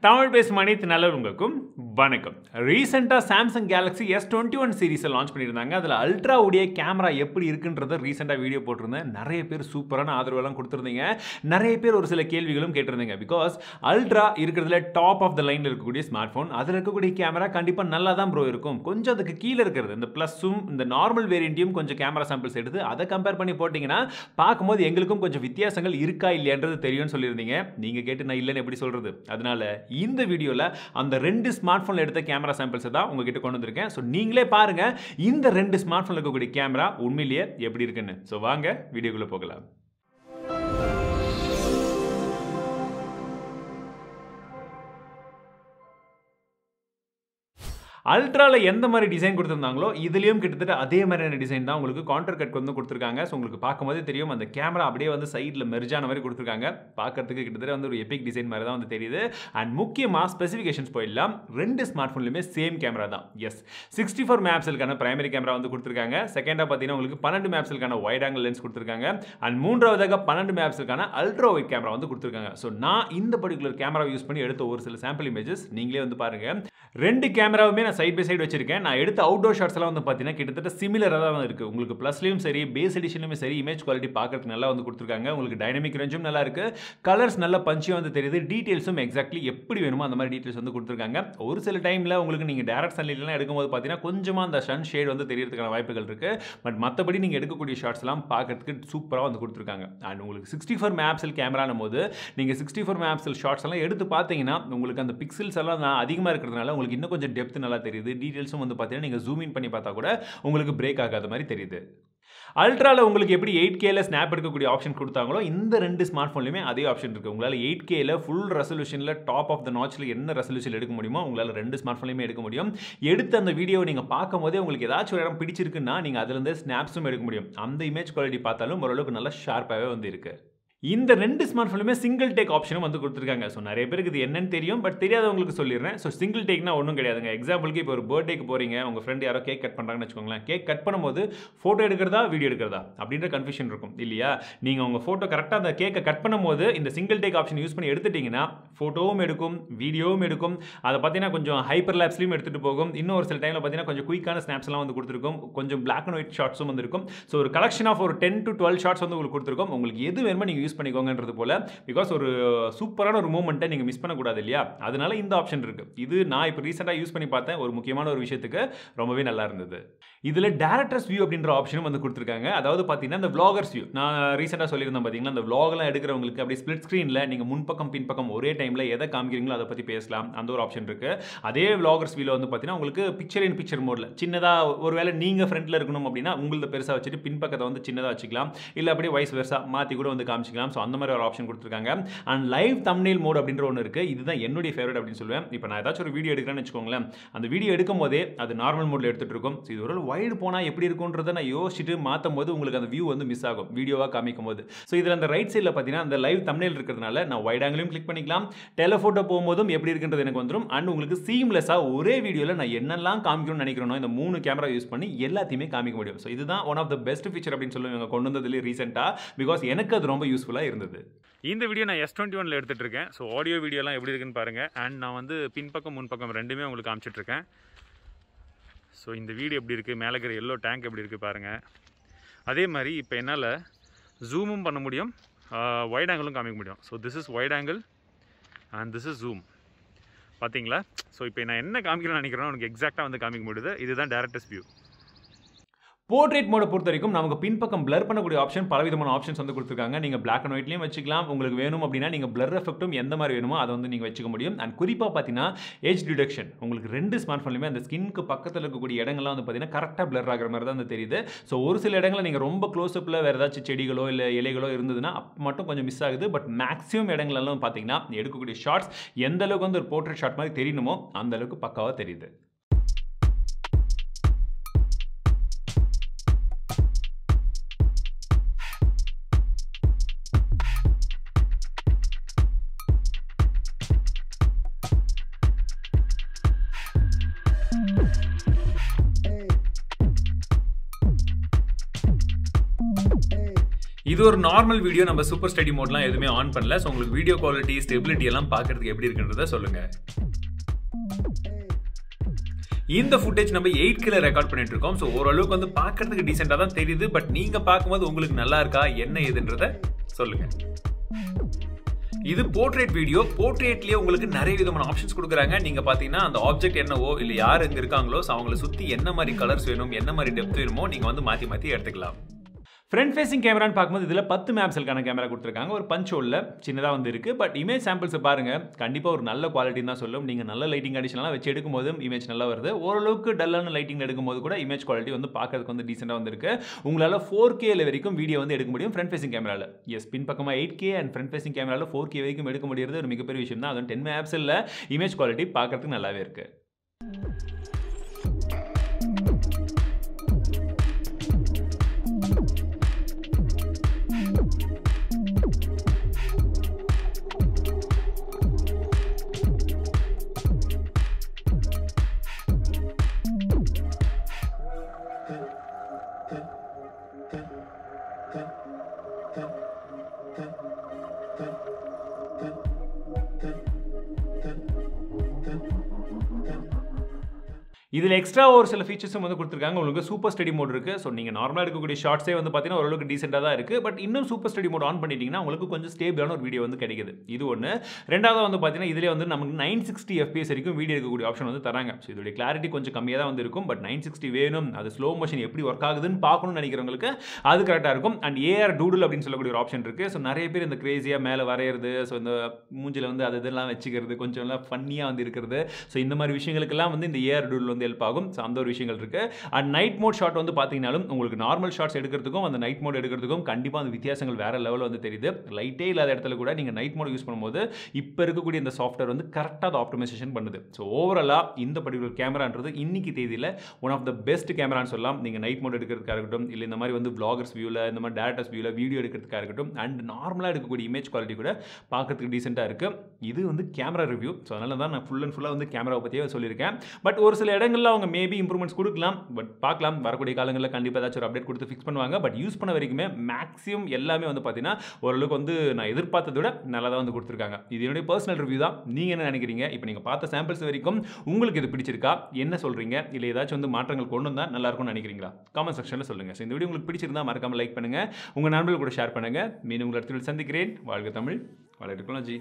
தமிழ் பேசும் அனைத்து நல்லவங்களுக்கும் வணக்கம். ரீசெண்டாக Samsung Galaxy S twenty one சீரீஸை லான்ச் பண்ணியிருந்தாங்க. அதில் அல்ட்ரா உடைய கேமரா எப்படி இருக்குன்றத ரீசெண்டாக வீடியோ போட்டிருந்தேன். நிறைய பேர் சூப்பரான ஆதரவெல்லாம் கொடுத்துருந்தீங்க. நிறைய பேர் ஒரு சில கேள்விகளும் கேட்டிருந்தீங்க. பிகாஸ் அல்ட்ரா இருக்கிறதுல டாப் ஆஃப் த லைனில் இருக்கக்கூடிய ஸ்மார்ட் ஃபோன் அதில் இருக்கக்கூடிய கேமரா கண்டிப்பாக நல்லா தான் ப்ரோ இருக்கும். கொஞ்சம் அதுக்கு கீழே இருக்கிறது. இந்த ப்ளஸ்ஸும் இந்த நார்மல் வேரியண்ட்டையும் கொஞ்சம் கேமரா சாம்பிள்ஸ் எடுத்து அதை கம்பேர் பண்ணி போட்டிங்கன்னா பார்க்கும்போது எங்களுக்கும் கொஞ்சம் வித்தியாசங்கள் இருக்கா இல்லையான்றது தெரியும்னு சொல்லியிருந்தீங்க. நீங்கள் கேட்டு நான் இல்லைன்னு எப்படி சொல்கிறது அதனால இந்த வீடியோவில் அந்த ரெண்டு ஸ்மார்ட் ஃபோனில் எடுத்த கேமரா சாம்பிள்ஸை தான் உங்ககிட்ட கொண்டு வந்திருக்கேன். ஸோ நீங்களே பாருங்கள் இந்த ரெண்டு ஸ்மார்ட் ஃபோனில் இருக்கக்கூடிய கேமரா உண்மையிலேயே எப்படி இருக்குன்னு. ஸோ வாங்க வீடியோக்குள்ளே போகலாம். அல்ட்ராவில் எந்த மாதிரி டிசைன் கொடுத்துருந்தாங்களோ இதுலேயும் கிட்டத்தட்ட அதே மாதிரியான டிசைன் தான் உங்களுக்கு கான்டர் கட் வந்து கொடுத்துருக்காங்க. ஸோ உங்களுக்கு பார்க்கும்போதே தெரியும் அந்த கேமரா அப்படியே வந்து சைடில் மெர்ஜான மாதிரி கொடுத்துருக்காங்க. பார்க்கறதுக்கு கிட்டத்தட்ட வந்து ஒரு எபிக் டிசைன் மாதிரி தான் வந்து தெரியுது. அண்ட் முக்கியமாக ஸ்பெசிஃபிகேஷன்ஸ் போயிடலாம். ரெண்டு ஸ்மார்ட் ஃபோன்லையுமே சேம் கேமரா தான். எஸ் சிக்ஸ்டி ஃபோர் மேப்ஸலுக்கான பிரைமரி கேமரா வந்து கொடுத்துருக்காங்க. செகண்டாக பார்த்தீங்கன்னா உங்களுக்கு பன்னெண்டு மேப்ஸலுக்கான வைட் ஆங்கிள் லென்ஸ் கொடுத்துருக்காங்க. அண்ட் மூன்றாவதாக பன்னெண்டு மேப்ஸுக்கான அல்ட்ரா ஒயிட் கேமரா வந்து கொடுத்துருக்காங்க. ஸோ நான் இந்த பர்டிகுலர் கேமரா யூஸ் பண்ணி எடுத்த ஒரு சில சாம்பிள் இமேஜஸ் நீங்களே வந்து பாருங்கள் ரெண்டு கேமராவுமே நான் சைட் பை சைடு வச்சிருக்கேன். நான் எடுத்த அவுட்டோர் ஷாட்ஸ் எல்லாம் வந்து பார்த்தீங்கன்னா கிட்டத்தட்ட சிமிலராக தான் இருக்குது உங்களுக்கு ப்ளஸ்லையும் சரி பேஸ் எடிஷன்லையும் சரி இமேஜ் குவாலிட்டி பார்க்கறதுக்கு நல்லா வந்து கொடுத்துருக்காங்க. உங்களுக்கு டைனமிக் ரேஞ்சும் நல்லா இருக்கு. கலர்ஸ் நல்ல பஞ்சும் வந்து தெரியுது. டீட்டெயில்ஸும் எக்ஸாக்ட்லி எப்படி வேணுமோ அந்த மாதிரி டீட்டெயில்ஸ் வந்து கொடுத்துருக்காங்க. ஒரு சில டைமில் உங்களுக்கு நீங்கள் டேரக்ட் சன்லைட்லாம் எடுக்கும்போது பார்த்தீங்கன்னா கொஞ்சமாக அந்த சன் ஷேட் வந்து தெரியறதுக்கான வாய்ப்புகள் இருக்குது பட் மற்றபடி நீங்கள் எடுக்கக்கூடிய ஷாட்ஸ்லாம் பார்க்கறதுக்கு சூப்பராக வந்து கொடுத்துருக்காங்க. அண்ட் உங்களுக்கு சிக்ஸ்டி ஃபோர் மேப்ஸில் கேமரானும் போது நீங்கள் சிக்ஸ்டி ஃபோர் மேப்ஸில் ஷார்ட்ஸ் எல்லாம் எடுத்து பார்த்தீங்கன்னா உங்களுக்கு அந்த பிக்சல்ஸ் எல்லாம் நான் அதிகமாக இருக்கிறதுனால உங்களுக்கு இன்னும் கொஞ்சம் டெப்த் நல்லா தெரியுது. டீட்டெயில்ஸும் வந்து பார்த்தீங்கன்னா நீங்கள் ஜூம் இன் பண்ணி பார்த்தா கூட உங்களுக்கு பிரேக் ஆகாத மாதிரி தெரியுது. அல்ட்ராவில் உங்களுக்கு எப்படி எயிட் கேல ஸ்னாப் எடுக்கக்கூடிய ஆப்ஷன் கொடுத்தாங்களோ இந்த ரெண்டு ஸ்மார்ட் ஃபோன்லையுமே அதே ஆப்ஷன் இருக்குது உங்களால் எயிட் கேல ஃபுல் ரெசல்யூஷனில் டாப் ஆஃப் த நாச்சில் என்ன ரெசல்யூஷன் எடுக்க முடியுமோ உங்களால் ரெண்டு ஸ்மார்ட் ஃபோன்லையுமே எடுக்க முடியும். எடுத்த அந்த வீடியோவை நீங்கள் பார்க்கும் போதே உங்களுக்கு ஏதாச்சும் ஒரு இடம் பிடிச்சிருக்குன்னா நீங்கள் அதுலேருந்து ஸ்னாப்ஸும் எடுக்க முடியும். அந்த இமேஜ் குவாலிட்டி பார்த்தாலும் ஓரளவுக்கு நல்லா ஷார்ப்பாகவே வந்து இருக்குது இந்த ரெண்டு ஸ்மார்ட் ஃபோனுமே சிங்கிள் டேக் ஆப்ஷனும் வந்து கொடுத்துருக்காங்க. ஸோ நிறைய பேருக்கு இது என்னன்னு தெரியும் பட் தெரியாதவங்களுக்கு சொல்லிடுறேன். ஸோ சிங்கிள் டேக்னா ஒன்றும் கிடையாதுங்க. எக்ஸாம்பிளுக்கு இப்போ ஒரு பர்த்டேக்கு போகிறீங்க உங்கள் ஃப்ரெண்டு யாரோ கேக் கட் பண்ணுறாங்கன்னு வச்சுக்கோங்களேன். கேக் கட் பண்ணும்போது ஃபோட்டோ எடுக்கிறதா வீடியோ எடுக்கிறதா? அப்படின்ற கன்ஃபியூஷன் இருக்கும் இல்லையா? நீங்கள் உங்கள் ஃபோட்டோ கரெக்டாக அந்த கேக்கை கட் பண்ணும்போது இந்த சிங்கிள் டேக் ஆப்ஷன் யூஸ் பண்ணி எடுத்துட்டிங்கன்னா ஃபோட்டோவும் எடுக்கும் வீடியோவும் எடுக்கும். அதை பார்த்தீங்கன்னா கொஞ்சம் ஹைப்பர் லேப்ஸ்லையும் எடுத்துகிட்டு போகும். இன்னும் ஒரு சில டைமில் பார்த்தீங்கன்னா கொஞ்சம் குயிக்கான ஸ்னாப்ஸ்லாம் வந்து கொடுத்துருக்கும். கொஞ்சம் பிளாக் அண்ட் ஒயிட் ஷார்ட்ஸும் வந்துருக்கும். ஸோ ஒரு கலெக்ஷன் ஆஃப் ஒரு டென் டு டுவெல் ஷார்ட்ஸ் வந்து உங்களுக்கு கொடுத்துருக்கோம். உங்களுக்கு எது வேணுமோ நீங்கள் யூஸ் பண்ணிக்கோங்கன்றது போல பிகாஸ் ஒரு சூப்பரான ஒரு மூமெண்ட்டை நீங்கள் மிஸ் பண்ணக்கூடாது இல்லையா? அதனால இந்த ஆப்ஷன் இருக்குது இது நான் இப்போ ரீசெண்டாக யூஸ் பண்ணி பார்த்தேன். ஒரு முக்கியமான ஒரு விஷயத்துக்கு ரொம்பவே நல்லா இருந்தது. இதில் டேரக்டர்ஸ் வியூ அப்படின்ற ஆப்ஷனும் வந்து கொடுத்துருக்காங்க. அதாவது பார்த்தீங்கன்னா இந்த vloggers வியூ நான் ரீசெண்டாக சொல்லியிருந்தேன் பார்த்தீங்கன்னா அந்த vlogலாம் எடுக்கிறவங்களுக்கு அப்படி ஸ்பிளிட் ஸ்க்ரீனில் நீங்கள் முன்பக்கம் பின்பக்கம் ஒரே டைமில் எதை காமிக்கிறீங்களோ அதை பற்றி பேசலாம். அந்த ஒரு ஆப்ஷன் இருக்குது அதே vloggers வியூவில் வந்து பார்த்தீங்கன்னா உங்களுக்கு பிக்சர் இன் பிக்சர் மோடில் சின்னதாக ஒரு வேளை நீங்கள் ஃப்ரண்ட்டில் இருக்கணும் அப்படின்னா உங்களது பெருசாக வச்சுட்டு பின்பக்கத்தை வந்து சின்னதாக வச்சுக்கலாம். இல்லை அப்படியே வயசு பெருசாக மாற்றி கூட வந்து காமிச்சிக்கலாம். ஸோ அந்த மாதிரி ஒரு ஆப்ஷன் கொடுத்துருக்காங்க. அண்ட் லைவ் தம்னெயில் மோட் அப்படின்ற ஒன்று இருக்குது இதுதான் என்னுடைய ஃபேவரட் அப்படின்னு சொல்லுவேன். இப்போ நான் ஏதாச்சும் ஒரு வீடியோ எடுக்கிறேன்னு வச்சுக்கோங்களேன். அந்த வீடியோ எடுக்கும் போதே அது நார்மல் மோடில் எடுத்துகிட்டு இருக்கும். ஸோ இது ஒரு வைடு போனால் எப்படி இருக்குன்றதை நான் யோசிச்சுட்டு மாற்றும் போது உங்களுக்கு அந்த வியூ வந்து மிஸ் ஆகும். வீடியோவாக காமிக்கும் போது ஸோ இதில் அந்த ரைட் சைடில் பார்த்தீங்கன்னா அந்த லைவ் தம்னெயில் இருக்கிறதுனால நான் வைட் ஆங்கிலையும் கிளிக் பண்ணிக்கலாம். டெலஃபோட்டோ போகும்போதும் எப்படி இருக்குன்றது எனக்கு வந்துடும் அண்ட் உங்களுக்கு சீம்லெஸ்ஸாக ஒரே வீடியோவில் நான் என்னெல்லாம் காமிக்கணும்னு நினைக்கிறேனோ இந்த மூணு கேமரா யூஸ் பண்ணி எல்லாத்தையுமே காமிக்க முடியும். ஸோ இதுதான் one of the best feature அப்படின்னு சொல்லுவாங்க கொண்டு வந்ததுலேயே ரீசெண்டாக பிகாஸ் எனக்கு அது ரொம்ப யூஸ்ஃபுல் யூஸ்ஃபுல்லாக இருந்தது. இந்த வீடியோ நான் எஸ் டுவெண்ட்டி ஒனில் எடுத்துகிட்டு இருக்கேன் ஸோ ஆடியோ வீடியோலாம் எப்படி இருக்குன்னு பாருங்கள் அண்ட் நான் வந்து பின்பக்கம் முன்பக்கம் ரெண்டுமே உங்களுக்கு காமிச்சிட்ருக்கேன் ஸோ இந்த வீடியோ எப்படி இருக்குது மேலே இருக்கிற எல்லோ டேங்க் எப்படி இருக்குது பாருங்கள் அதே மாதிரி இப்போ என்னால் ஜூமும் பண்ண முடியும். ஒயிட் ஆங்கிளும் காமிக்க முடியும். So this is wide angle and this is zoom பார்த்தீங்களா ஸோ இப்போ நான் என்ன காமிக்கணும்னு நினைக்கிறேன்னு உனக்கு எக்ஸாக்டாக வந்து காமிக்க முடியுது. இதுதான் டேரக்டர்ஸ் வியூ போர்ட்ரேட் மோட பொறுத்த வரைக்கும் நமக்கு பின்பக்கம் பிளர் பண்ணக்கூடிய ஆப்ஷன் பலவிதமான ஆப்ஷன்ஸ் வந்து கொடுத்துருக்காங்க. நீங்கள் பிளாக் அண்ட் ஒயிட்லையும் வச்சுக்கலாம். உங்களுக்கு வேணும் அப்படின்னா நீங்கள் பிளர் எஃபெக்ட்டும் எந்த மாதிரி வேணுமோ அதை வந்து நீங்கள் வச்சுக்க முடியும். அண்ட் குறிப்பாக பார்த்தீங்கன்னா ஏஜ் டிடெக்ஷன் உங்களுக்கு ரெண்டு ஸ்மார்ட் ஃபோன்லையுமே அந்த ஸ்கின்க்கு பக்கத்தில் இருக்கக்கூடிய இடங்கள்லாம் வந்து பார்த்தீங்கன்னா கரெக்டாக பிளர் ஆகிற மாதிரி தான் வந்து தெரியுது. ஸோ ஒரு சில இடங்களில் நீங்கள் ரொம்ப க்ளோஸ்அப்பில் வேறு ஏதாச்சும் செடிகளோ இல்லை இலைகளோ இருந்ததுன்னா அப்போ மட்டும் கொஞ்சம் மிஸ் ஆகுது. பட் மேக்ஸிமம் இடங்கள்லாம் பார்த்தீங்கன்னா எடுக்கக்கூடிய ஷார்ட்ஸ் எந்த அளவுக்கு வந்து ஒரு போர்ட்ரேட் ஷாட் மாதிரி தெரியணுமோ அந்த அளவுக்கு பக்காவாக தெரியுது. இது ஒரு நார்மல் வீடியோ நம்ம சூப்பர் ஸ்டடி மோட்லாம் எதுவுமே ஆன் பண்ணல. ஸோ உங்களுக்கு வீடியோ குவாலிட்டி ஸ்டெபிலிட்டி எல்லாம் பார்க்கறதுக்கு எப்படி இருக்குன்றத சொல்லுங்க. இந்த ஃபுட்டேஜ் நம்ம எயிட் கில ரெக்கார்ட் பண்ணிட்டு இருக்கோம். ஸோ ஓரளவுக்கு வந்து பார்க்கறதுக்கு டீசெண்டாக தான் தெரியுது. பட் நீங்க பார்க்கும்போது உங்களுக்கு நல்லா இருக்கா? என்ன ஏதுன்றத சொல்லுங்க. இது போர்ட்ரேட் வீடியோ போர்ட்ரேட்லேயே உங்களுக்கு நிறைய விதமான ஆப்ஷன்ஸ் கொடுக்குறாங்க. நீங்கள் பார்த்தீங்கன்னா அந்த ஆப்ஜெக்ட் என்னவோ இல்லை யார் இங்கே இருக்காங்களோ ஸோ அவங்கள சுற்றி என்ன மாதிரி கலர்ஸ் வேணும் என்ன மாதிரி டெப்த் வேணுமோ நீங்கள் வந்து மாற்றி மாற்றி எடுத்துக்கலாம். ஃப்ரண்ட் ஃபேஸிங் கேமரான்னு பார்க்கும்போது இதில் பத்து மேப்சலுக்கான கேமரா கொடுத்துருக்காங்க. ஒரு பஞ்ச் ஹோலில் சின்னதாக வந்து இருக்குது பட் இமேஜ் சாம்பிள்ஸை பாருங்கள் கண்டிப்பாக ஒரு நல்ல குவாலிட்டின்னு தான் சொல்லும். நீங்கள் நல்ல லைட்டிங் கண்டிஷன்லாம் வச்சு எடுக்கும்போது இமேஜ் நல்லா வருது. ஓரளவுக்கு டல்லான லைட்டிங் எடுக்கும்போது கூட இமேஜ் குவாலிட்டி வந்து பார்க்கறதுக்கு வந்து டீசெண்டாக வந்திருக்கு. உங்களால் ஃபோர் கேல வரைக்கும் வீடியோ வந்து எடுக்க முடியும் ஃப்ரண்ட் ஃபேசிங் கேமராவில் எஸ் பின் பக்கமாக eight K and front facing கேமராவில் ஃபோர் கே வரைக்கும் எடுக்க முடியறது ஒரு மிகப்பெரிய விஷயம் தான் அதுவும் டென் மேப்ஸில் இமேஜ் குவாலிட்டி பார்க்கறதுக்கு நல்லாவே இருக்குது இதில் எக்ஸ்ட்ரா ஒரு சில ஃபீச்சர்ஸும் வந்து கொடுத்துருக்காங்க. உங்களுக்கு சூப்பர் ஸ்டடி மோட் இருக்குது ஸோ நீங்கள் நார்மலாக இருக்கக்கூடிய ஷார்ட்ஸே வந்து பார்த்தீங்கன்னா ஓரளவுக்கு டீசெண்டாக தான் இருக்குது பட் இன்னும் சூப்பர் ஸ்டடி மோட் ஆன் பண்ணிட்டீங்கன்னா உங்களுக்கு கொஞ்சம் ஸ்டேபிளான ஒரு வீடியோ வந்து கிடைக்குது. இது ஒன்று ரெண்டாவது வந்து பார்த்தீங்கன்னா இதிலே வந்து நமக்கு நைன் சிக்ஸ்டி எஃபிஎஸ் வரைக்கும் வீடியோ எடுக்கக்கூடிய ஆப்ஷன் வந்து தராங்க. ஸோ இதோடைய கிளாரிட்டி கொஞ்சம் கம்மியாக தான் வந்து இருக்கும். பட் நைன் சிக்ஸ்டி வேணும். அது ஸ்லோ மோஷன் எப்படி ஒர்க் ஆகுதுன்னு பார்க்கணும்னு நினைக்கிறவங்களுக்கு அது கரெக்டாக இருக்கும். அண்ட் ஏஆர் டூடுல் அப்படின்னு சொல்லக்கூடிய ஒரு ஆப்ஷன் இருக்குது ஸோ நிறைய பேர் இந்த க்ரேஸியாக மேலே வரையிறது ஸோ இந்த மூஞ்சில் வந்து அது இதெல்லாம் வச்சுக்கிறது கொஞ்சம் எல்லாம் ஃபன்னியாக வந்து இருக்கிறது. ஸோ இந்த மாதிரி விஷயங்களுக்கெல்லாம் வந்து இந்த ஏஆர் டூடில் வந்து ஹெல்ப் ஆகும். ஸோ அந்த ஒரு விஷயங்கள் இருக்குது அண்ட் நைட் மோட் ஷாட் வந்து பார்த்தீங்கன்னாலும் உங்களுக்கு நார்மல் ஷாட்ஸ் எடுக்கிறதுக்கும் அந்த நைட் மோட் எடுக்கிறதுக்கும் கண்டிப்பாக அந்த வித்தியாசங்கள் வேறு லெவலில் வந்து தெரியுது. லைட்டே இல்லாத இடத்துல கூட நீங்கள் நைட் மோட் யூஸ் பண்ணும்போது இப்போ இருக்கக்கூடிய இந்த சாஃப்ட்வேர் வந்து கரெக்டாக அதை ஆப்டிமைசேஷன் பண்ணுது. ஸோ ஓவராலாக இந்த பர்டிகுலர் கேமரான்றது இன்னைக்கு தேதியில் ஒன் ஆஃப் த பெஸ்ட் கேமரான்னு சொல்லலாம். நீங்கள் நைட் மோட் எடுக்கிறதுக்காக இருக்கட்டும் இல்லை இந்த மாதிரி வந்து பிளாகர்ஸ் வியூவில் இந்த மாதிரி டேரக்டர்ஸ் வியூவில் வீடியோ எடுக்கிறதுக்காக இருக்கட்டும் அண்ட் நார்மலாக எடுக்கக்கூடிய இமேஜ் குவாலிட்டி கூட பார்க்கறதுக்கு டீசெண்டாக இருக்குது இது வந்து கேமரா ரிவ்யூ ஸோ அதனால தான் நான் ஃபுல் அண்ட் ஃபுல்லாக வந்து கேமராவை பற்றியே சொல்லியிருக்கேன். பட் ஒரு சில இடங்களில் அவங்க மேபி இம்ப்ரூவ்மெண்ட்ஸ் கொடுக்கலாம். பட் பார்க்கலாம். வரக்கூடிய காலங்களில் கண்டிப்பாக ஏதாச்சும் ஒரு அப்டேட் கொடுத்து ஃபிக்ஸ் பண்ணுவாங்க. பட் யூஸ் பண்ண வரைக்குமே மேக்ஸிமம் எல்லாமே வந்து பார்த்தீங்கன்னா ஓரளவுக்கு வந்து நான் எதிர்பார்த்ததை விட நல்லா தான் வந்து கொடுத்துருக்காங்க. இது என்னுடைய பர்சனல் ரிவ்யூ தான். நீங்கள் என்ன நினைக்கிறீங்க? இப்போ நீங்கள் பார்த்த சாம்பிள்ஸ் வரைக்கும் உங்களுக்கு இது பிடிச்சிருக்கா? என்ன சொல்கிறீங்க இல்லை ஏதாச்சும் வந்து மாற்றங்கள் கொண்டு வந்தால் நல்லாயிருக்கும்னு நினைக்கிறீங்களா? காமெண்ட் செக்ஷனில் சொல்லுங்கள் ஸோ இந்த வீடியோ உங்களுக்கு பிடிச்சிருந்தா மறக்காமல் லைக் பண்ணுங்கள் உங்கள் நண்பர்கள் கூட ஷேர் பண்ணுங்கள் மீண்டும் உங்களை இடத்துல சந்திக்கிறேன். வாழ்க தமிழ். வளர்க்கலாம் ஜி